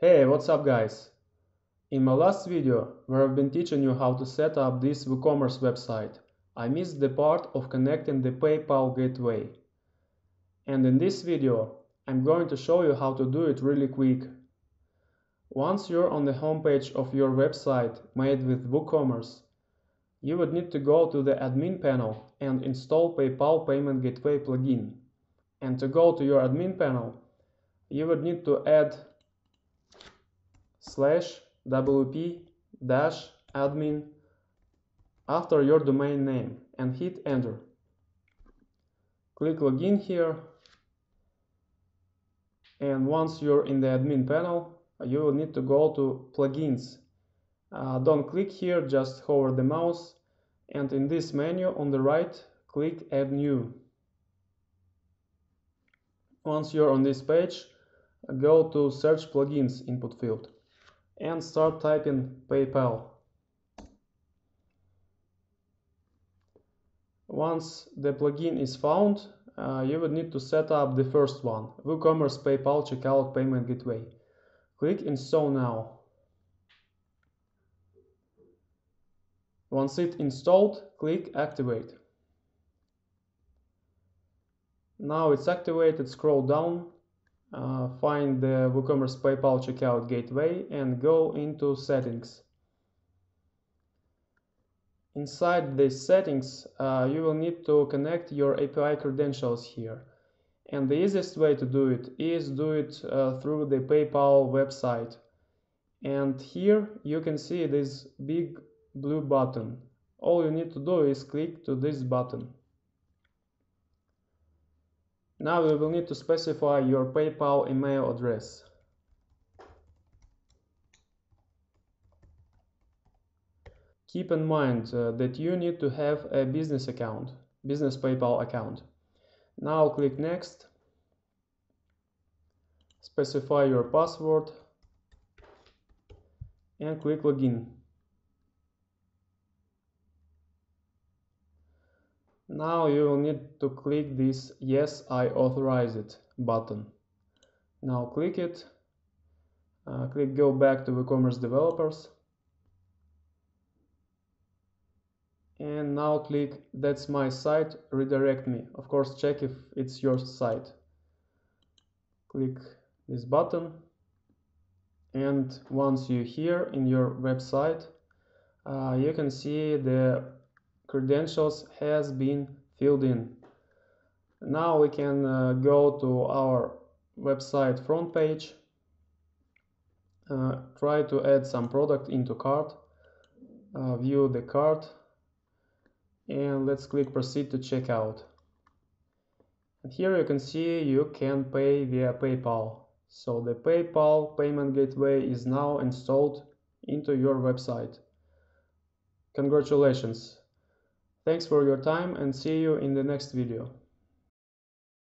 Hey, what's up guys? In my last video, where I've been teaching you how to set up this WooCommerce website, I missed the part of connecting the PayPal gateway. And in this video, I'm going to show you how to do it really quick. Once you're on the homepage of your website made with WooCommerce, you would need to go to the admin panel and install PayPal Payment Gateway plugin. And to go to your admin panel, you would need to add slash wp dash admin after your domain name and hit enter. Click login here and once you're in the admin panel you will need to go to plugins. Uh, don't click here, just hover the mouse and in this menu on the right click add new. Once you're on this page go to search plugins input field and start typing PayPal. Once the plugin is found, uh, you would need to set up the first one, WooCommerce PayPal Checkout Payment Gateway. Click Install Now. Once it's installed, click Activate. Now it's activated, scroll down uh, find the WooCommerce PayPal checkout gateway and go into settings. Inside these settings, uh, you will need to connect your API credentials here. And the easiest way to do it is do it uh, through the PayPal website. And here you can see this big blue button. All you need to do is click to this button. Now you will need to specify your PayPal email address. Keep in mind uh, that you need to have a business account, business PayPal account. Now click next. Specify your password and click login. Now you will need to click this Yes, I authorize it button. Now click it. Uh, click Go back to WooCommerce Developers. And now click That's my site, redirect me. Of course, check if it's your site. Click this button. And once you're here in your website, uh, you can see the credentials has been filled in. Now we can uh, go to our website front page, uh, try to add some product into cart, uh, view the cart, and let's click proceed to checkout. And here you can see you can pay via PayPal. So the PayPal payment gateway is now installed into your website. Congratulations! Thanks for your time and see you in the next video.